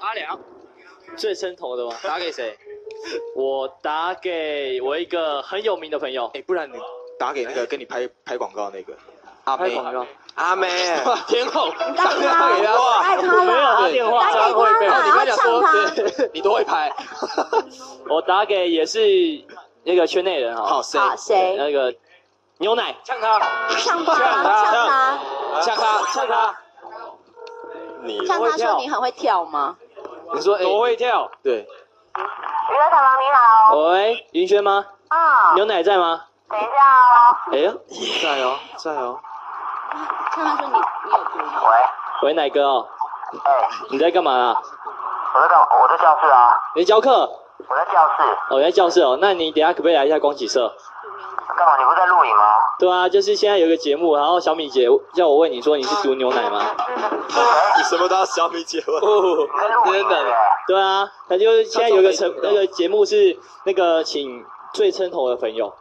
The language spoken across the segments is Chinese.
阿良，最称头的吗？打给谁？我打给我一个很有名的朋友，哎，不然你打给那个跟你拍拍广告那个。阿妹，拍广告。阿妹，天后，打给他，给他我没有他了，电话，打给他你嘛，跟他讲 你都会拍。我打给也是那个圈内人哈。好，，谁？那个牛奶。呛他，呛他，呛他，呛他，呛他。你呛他说你很会跳吗？你说，哎，我会跳。对，娱乐大郎你好，喂，云轩吗？啊、牛奶在吗？等一下哦。哎呦，在哦，在哦。呛他说你你有？喂，喂，奶哥哦，哎、你在干嘛啊？我在干嘛？我在教室啊，你在教课？我在教室。哦，你在教室哦，那你等一下可不可以来一下光启社？干嘛？你不在录影吗？对啊，就是现在有一个节目，然后小米姐叫我问你说你是毒牛奶吗？你什么都要小米姐问。真的对啊，他就现在有一个成那个节目是那个请最称头的朋友，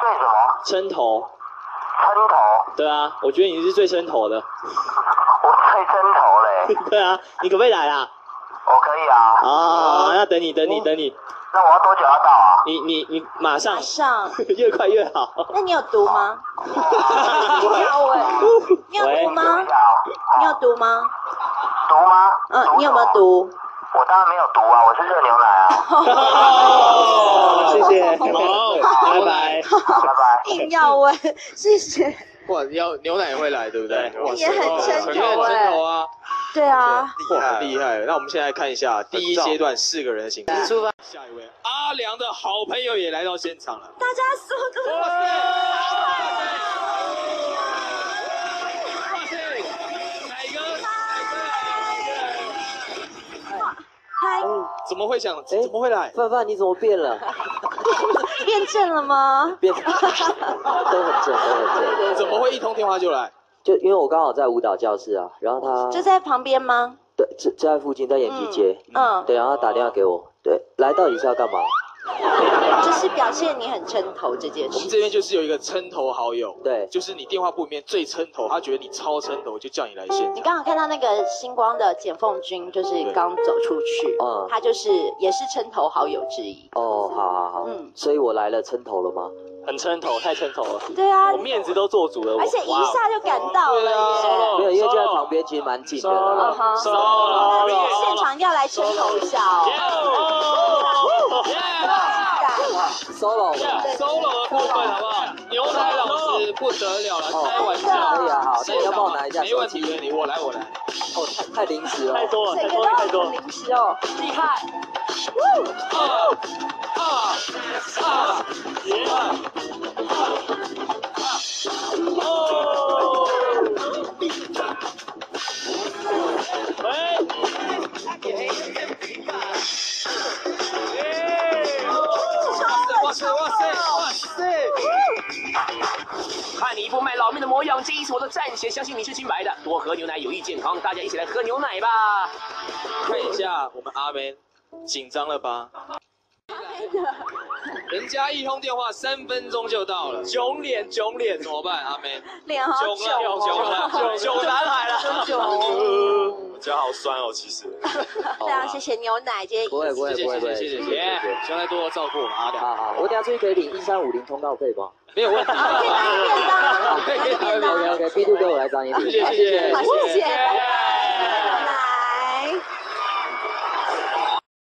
最什么？称头，撑头？对啊，我觉得你是最称头的，我最撑头嘞。对啊，你可不可以来啊？我可以啊。啊，要等你等你等你，那我要多久要到啊？你你你马上马上。越快越好。那你有毒吗？你好喂，你有毒吗。你有毒吗？毒吗？嗯，你有没有？毒？我当然没有毒啊，我是热牛奶啊。哦，谢谢，好拜拜。好，拜拜。硬要问，谢谢。哇，要牛奶也会来，对不对？哇也很也很哎撑头啊！对啊，哇，很厉害。那我们现在看一下第一阶段四个人的行程。出发。下一位，阿良的好朋友也来到现场了。大家速度。嗨，怎么会想？怎么会来？范范，你怎么变了？变正了吗？变都很正，都很正。怎么会一通电话就来？就因为我刚好在舞蹈教室啊，然后他就在旁边吗？对就就在附近，在眼皮街。嗯，对，然后他打电话给我，对，来到底是要干嘛？就是表现你很撑头这件事我们事。这边就是有一个称头好友，对就是你电话簿里面最称头，他觉得你超称头，就叫你来现你场。刚好看到那个星光的简凤君，就是刚走出去，嗯他就是也是称头好友之一。哦，好好好，嗯所以我来了，撑头了吗？很撑头，太撑头了，对啊我，面子都做足了，而且一下就赶到了耶。没有，因为就在旁边，其实蛮近的嗯啦。哼，收了现场要来撑头一下哦。Solo，solo 的部分好？不好？牛奶老师不得了了，开玩笑。可以啊，好，那你要帮我拿一下没问题，没问题，我来，我来。哦，太太临时了太。多了，太多了太多了。临时哦，厉害！二二二二二二，塞哇塞哇塞！看你一副卖老命的模样，这一次我都暂且相信你是清白的。多喝牛奶有益健康，大家一起来喝牛奶吧。看一下我们阿 man，紧张了吧？人家一通电话三分钟就到了，囧脸囧脸，怎么办？阿 man，脸好囧了囧了囧囧男孩了，囧。脚好酸哦，其实。非常谢谢牛奶，今天不会不会谢谢不会不会，谢谢谢谢谢谢，希望再多多照顾我们阿良，好好，我等下出去可以领一三五零通告费吗没有问题。可以拿便当，可以拿便？OK 当。OK，B 度哥我来找你领。谢谢谢谢好，谢谢，拜拜。